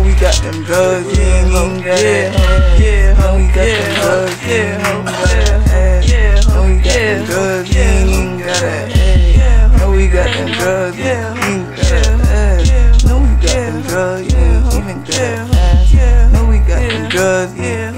ho, we got them drugs, yeah, ho, yeah, yeah, ho, we got them drugs, yeah, Yeah, yeah, ho, we got them drugs, yeah, Yeah, yeah. got that, we got them drugs, yeah, Yeah, ain't got we got them drugs, yeah, even got that, we got them drugs, yeah.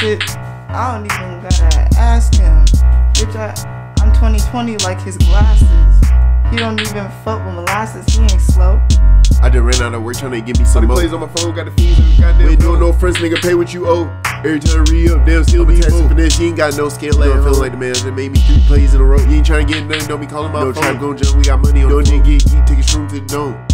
Shit, I don't even gotta ask him. Bitch, I, I'm 2020 like his glasses. He don't even fuck with molasses, he ain't slow. I just ran out of work trying to give me some more. plays on my phone, got the fees in goddamn. We ain't doing no friends, nigga. Pay what you owe. Every time I re up, damn, still be taxing more. for this, she ain't got no skill. Like, I'm feeling like the man that made me three plays in a row. You ain't trying to get nothing, don't be calling my No phone. trap gon' jump, we got money on Don't just get geek, take a shroom to the dome.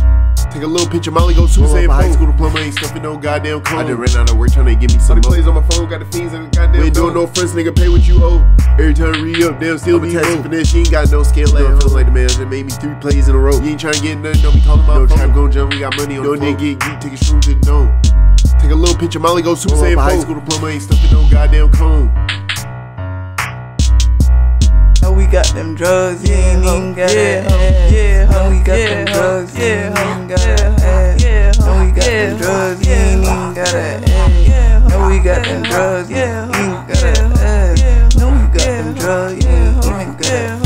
Take a little pinch of Molly, go to Roll same up a high school diploma, ain't stuffing no goddamn cone. I just ran out of work trying to give me some more. plays on my phone, got the fees in the goddamn. We ain't doing no friends, nigga. Pay what you owe. Every time I re up, damn, still be tax more. you for this. She ain't got no skill. Like, feeling like the man that made me three plays in a row. You ain't trying to get nothing, don't be calling my No phone. trap gon' jump, we got money on the phone. No nigga get geek, take a shroom to the dome. Take a little pinch of Molly, go super saiyan high school diploma, ain't stuffing no goddamn cone. We got them drugs, you ain't even got that. Yeah, know we got them drugs, you ain't even got that. Know we got them drugs, you ain't even got that. Know we got them drugs, you ain't got that. Know we got them drugs, you ain't got that.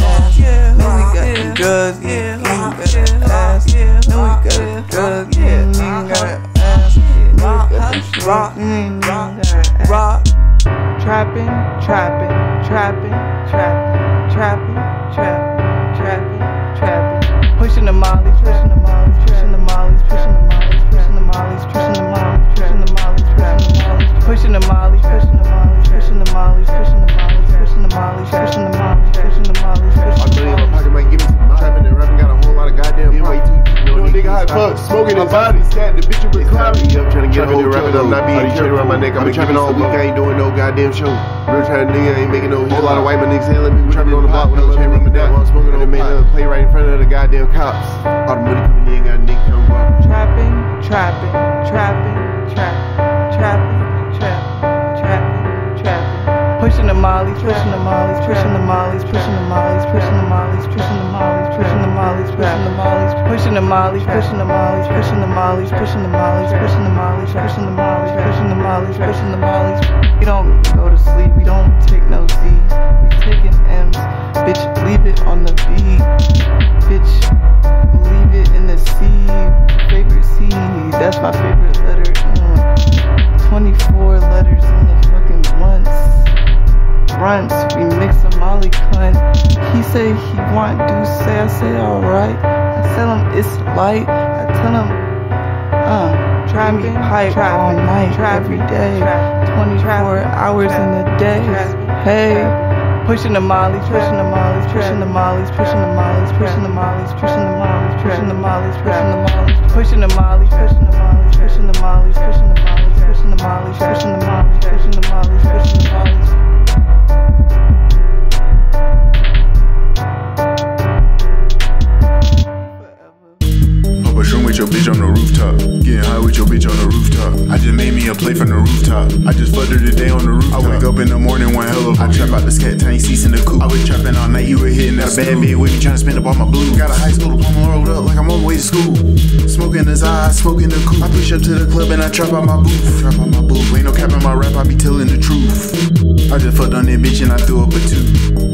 Know we got them drugs, you ain't got that. Know we got them drugs, you ain't got that. Know we got them drugs, you ain't even got that. Rock. Trapping, trapping, trapping, trapping, trapping, trapping, trapping, trapping. Pushing the mollies, pushing the mollies, pushing the mollies, pushing the mollies, pushing the mollies, pushing the mollies, pushing the mollies, pushing the mollies, pushing the mollies, pushing the mollies, pushing the mollies, pushing the mollies, pushing the mollies, pushing the mollies, pushing the mollies, I pushing know the in my mollies. pocket might give me some trapping and rapping, got a whole lot of goddamn Yeah, way too. You know, nigga hot fuck, smoking his body, sad, the bitch with trying to get a Trapping whole rapping, I'm not being chain around my neck. I've I'm trapping all week, I ain't doing no goddamn show. Real trying nigga, I ain't making no Whole lot of white man niggas saying, me trapping on the block with a chain around my neck. While I'm smoking on the main play right in front of the goddamn cops. All the money coming in, got a nigga come up. Trapping, trapping, trapping, trapping, trapping, the mollies, pushing the mollies, pushing the mollies, pushing the mollies, pushing the mollies, pushing the mollies, pushing the mollies, pushing the mollies, pushing the mollies, pushing the mollies, pushing the mollies, pushing the mollies, pushing the mollies, pushing the mollies, pushing the mollies, pushing the mollies. We don't go say alright. I tell him it's light. I tell him, uh, try me pipe all night, every day. 24 hours in a day. Hey. Pushing the mollies, pushing the mollies, pushing the mollies, pushing the mollies, pushing the mollies, pushing the mollies, pushing the mollies, pushing the mollies, pushing the mollies, pushing the mollies, pushing the mollies, pushing the mollies, pushing the mollies, pushing the mollies, pushing the mollies, pushing the mollies. Hitting that bad me, trying to spend up all my blue. Got a high school diploma rolled up like I'm on my way to school. Smoking his eyes, smoking the coupe. I push up to the club and I trap out my booth. Trap out my booth. Ain't no cap in my rap, I be telling the truth. I just fucked on that bitch and I threw up a two.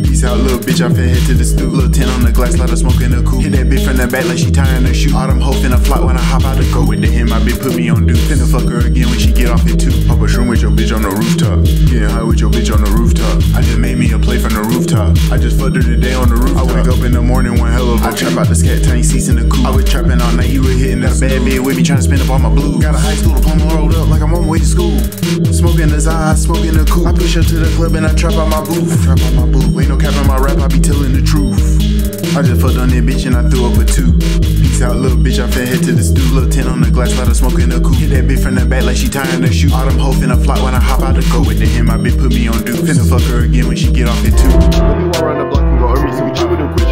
Peace out, little bitch, I finna head to the stoop. Little 10 on the glass, let her smoke in the coupe. Hit that bitch from the back like she tying her shoe. All them hoes finna flop when I hop out the go with the him. I been put me on dude. Finna fuck her again when she get off it too. Pop a shroom with your bitch on the rooftop. Getting high with your bitch on the rooftop. Hell of a I trap out the scat, tiny seats in the coupe. I was trapping all night, you were hitting that bad bitch with me, trying to spend up all my blue. Got a high school diploma rolled up like I'm on my way to school. Smoking his eyes, smoking the coupe. I push up to the club and I trap out my booth. Trap out my booth. Ain't no cap in my rap, I be telling the truth. I just fucked on that bitch and I threw up a two. Peace out, little bitch, I fell head to the stoop. Little 10 on the glass, lot of smoke in the coupe. Hit that bitch from the back like she tying her shoe. Autumn hoe finna flop when I hop out the go with the him. I bitch put me on dude. Finna fuck her again when she get off it too. Let me walk around the block and go. So we chill with them questions.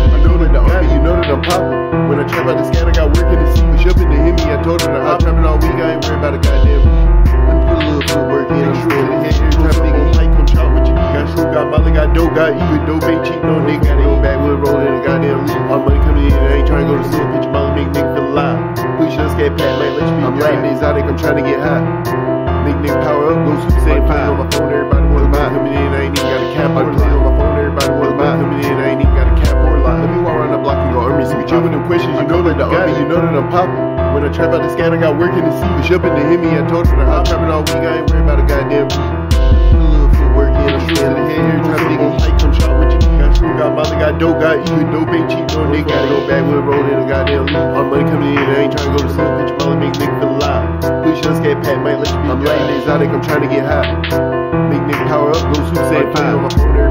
I'm poppin'. When I trap out the scan, I got work in the sea. Was jumping to hit me, I told her to hop. Trapping all week, I ain't worried about a goddamn beat. Let me put a little footwork in. I'm sure the head here. Trap nigga, he like come chop what you. Got shrew, got molly, got dope, got even dope, ain't cheating on nigga. Got it back with rolling in the goddamn loop. All money coming in, I ain't trying to go to sleep. Picture molly, make nigga feel alive. Push your scat pat, man, let you be I'm riding exotic, I'm trying to get high. Make nigga power up, go super saiyan five. on my phone, everybody wanna buy. Coming in, I ain't even got a cap lie. on my with you with them questions. You know that the got it, you know that I'm poppin'. When I trap out the scan, I got work in the sea. Was jumping to hit me and toast and I'm trapping all week. I ain't worried about a goddamn week. A little footwork in, I'm shooting the head every time nigga like come shot with you. Got true, got got dope, got you. Dope ain't cheap, no nigga. Got no backwood rolling in a goddamn leak. All money coming in, I ain't trying to go to sleep. But you probably make nigga feel alive. We just get pat, might let you be I'm light and exotic, I'm trying to get high. Make nigga power up, go Super Saiyan 5.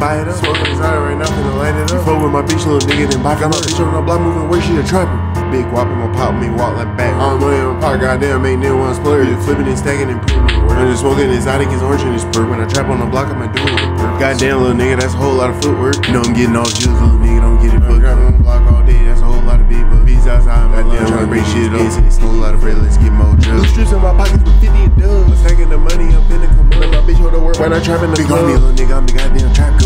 Buy it up. Smoking exotic right now, finna light it up. You fuck with my bitch, little nigga, then buy Got my bitch on the block moving where she a trapper. Big whopping, gon' pop me, walk like back. I don't know him, pot, goddamn, ain't near one splurge. Just flipping and stacking and putting me work. I'm just smoking exotic, it's orange and it's perk. When I trap on the block, I'ma do it. Goddamn, little nigga, that's a whole lot of footwork. You know I'm getting all chills, little nigga, don't get it I'm fucked up. on the block all day, that's a whole lot of big bucks. Beats outside, my Goddamn, damn, trying to break shit up. It's a whole lot of bread, let's get more Blue drills. strips in my pockets with 50 and dubs. Stacking the money, I'm finna come up. My bitch hold the work when I trap in the Big homie, club. little nigga, I'm the goddamn trap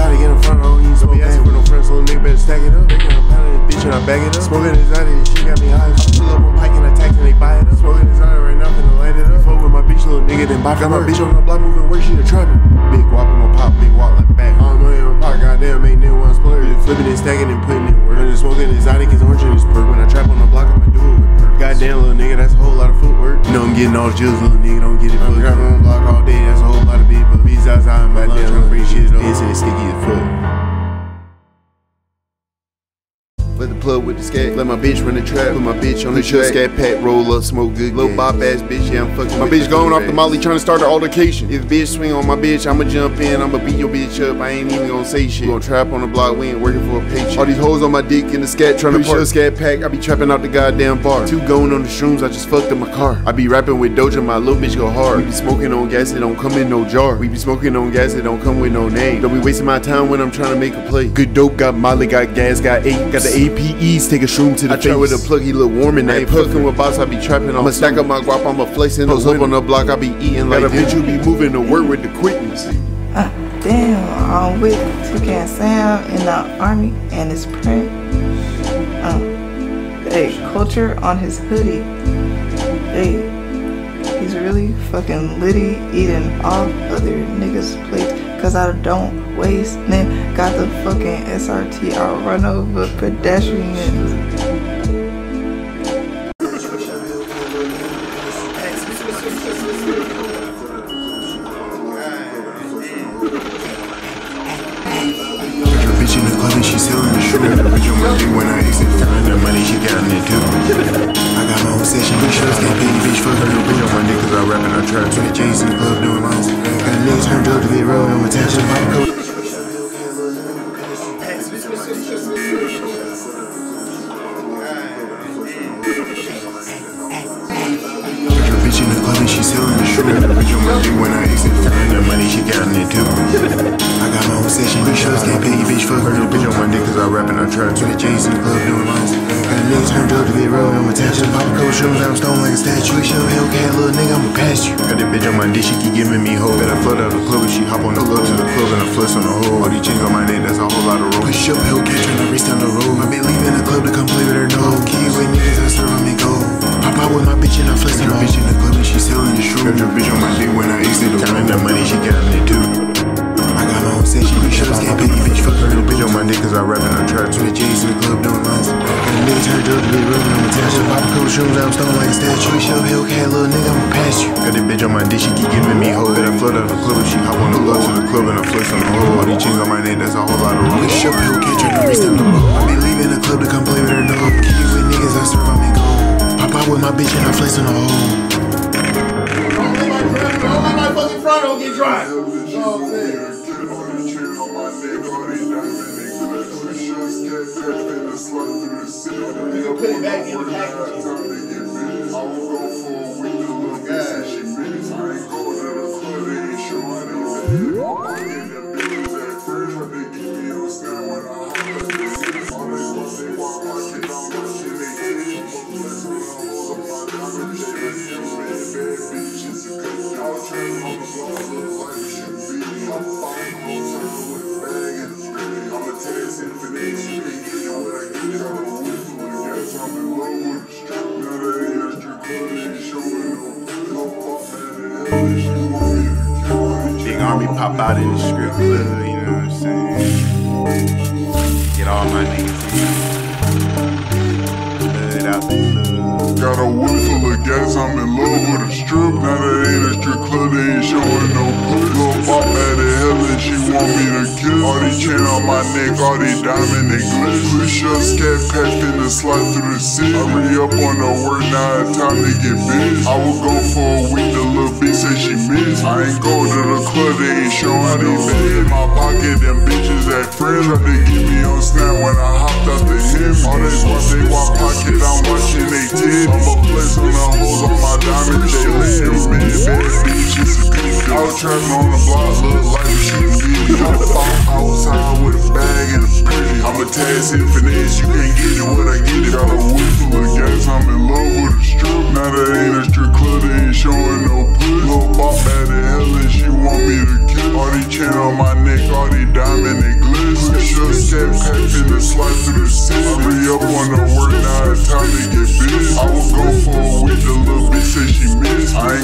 It's out again in front, don't even Don't smoke asking for no friends, little nigga better stack it up. Breaking up, pounding this bitch and I bag it up. Smoking exotic, she got me high. I pull up on Pike and I tax and they buy it up. Smoking exotic right now, finna light it up. Fuck with my bitch, little nigga, then buy Got my bitch on the block moving where she a trapping. Big wop whopping, gon' pop me, walk like back. I don't know him, goddamn, ain't near one splurge. Flipping and stacking and putting it work. I'm just smoking exotic, it's orange and it's perk. When I trap on the block, I'ma do it with perk. Goddamn, little nigga, that's a whole lot of footwork. You know I'm getting all chills, little nigga, don't get it I'm trapping on the block all day, that's a whole lot of big. Beats outside, my damn, trying to break shit up. It's It's sticky as fuck. Let the plug with the scat. Let my bitch run the trap. Put my bitch on the track. scat pack, roll up, smoke good. Little bop ass bitch, yeah, I'm fucking My bitch going off the molly trying to start an altercation. If bitch swing on my bitch, I'ma jump in, I'ma beat your bitch up. I ain't even gonna say shit. We gon' trap on the block, we ain't working for a paycheck. All these hoes on my dick in the scat trying to park. scat pack, I be trapping out the goddamn bar. Two going on the shrooms, I just fucked up my car. I be rapping with Doja, my little bitch go hard. We be smoking on gas, it don't come in no jar. We be smoking on gas, it don't come with no name. Don't be wasting my time when I'm trying to make a play. Good dope, got Molly, got gas, got eight. Got the APEs, take a shroom to the I face. with a plug, he look warm and I ain't fucking with boss, I be trapping on. I'ma stack up my guap, I'ma flexing. Those up on the block, I be eating like Got a bitch who be moving to work with the quickness. Uh, damn, I'm with Toucan Sam in the army and his print. Um, hey, culture on his hoodie. Hey, he's really fucking litty eating all other niggas' plates. Cause I don't waste, man. Got the fucking SRT, I'll run over pedestrians. Bitch in the club and she selling the shrimp. Bitch on my dick when I exit. Turn the money, she got in it too. I got my own session, bitch, shows get paid, bitch, fuck her. Bitch on my dick cause I rap and I trap. 20 J's in the club doing lines. Got a nigga turned up to get real, I'm attached to my coat. Bitch in the club and she selling the shrimp. Bitch on my dick when I exit. Turn the money, she got in it too. I got my own session, bitch, shows get paid, bitch, fuck her. Little bitch on my dick cause I rap and I trap. 20 J's in the club doing lines. Got a nigga turned up to get real, I'm attached to pop a couple shrooms, I'm stone like a statue. We show Hellcat, little nigga, I'ma pass you. Got that bitch on my dick, she keep giving me hoes. Better flood out the club if she hop on the club to the club and I flex on the hole. All these chains on my neck, that's a whole lot of stoned like a statue. Push up Hellcat, little nigga, I'ma pass you. Got that bitch on my dick, she keep giving me hoes. Bet I flood out the club, she hop on the low to the club and I flex on the hoe. All these chains on my neck, that's a whole lot of room. Push up Hellcat, try to reach down the road. I be leaving the club to come play with her dog. Keep with niggas, I serve, I'm in gold. Pop out with my bitch and I flex on the hoe. Don't let my front, don't let my fucking front don't get dry. You know what I'm saying? Nigga, put it back in the package. Big out in the script blood, you know what I'm saying? Get all my niggas in. Blood out the club. Got a full of gas, I'm in love with a strip. Now that ain't a strip club, they ain't showing no puss. Lil' pop mad at hell and she want me to kiss. All these chain on my neck, all these diamond they glitz. Push up, scat pack, finna slide through the city. Re up on the word, now it's time to get busy. I will go for a week, the she miss I ain't go to the club, they ain't showing no in My pocket, them bitches that friends. Tried to give me on snap when I hopped out the him All they want, they want pocket, I'm watching they did I'm a place on the holes on my diamonds. they lit You me, bad bitch, it's a good I was trapping on the block, look like a shooting beat. I was high with a bag and a pretty. I'm a tad sitting finesse, you can't get it what I get it? Got a whistle, full of gas, I'm in love with a strip. Now that ain't a strip club, they ain't showing no pussy up off. The hell is you want me to kill. All these chain on my neck, all these diamond and glitz. Push your steps, half in the slice of the six. Hurry up on the work, now it's time to get busy. I will go for a week, the little bitch say she missed. I ain't